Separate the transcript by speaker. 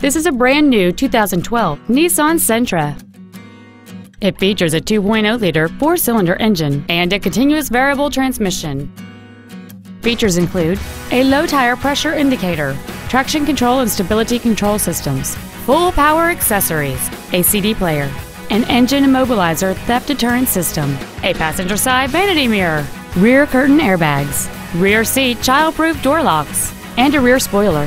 Speaker 1: This is a brand new 2012 Nissan Sentra. It features a 2.0-liter four-cylinder engine and a continuous variable transmission. Features include a low tire pressure indicator, traction control and stability control systems, full power accessories, a CD player, an engine immobilizer theft deterrent system, a passenger side vanity mirror, rear curtain airbags, rear seat child-proof door locks, and a rear spoiler.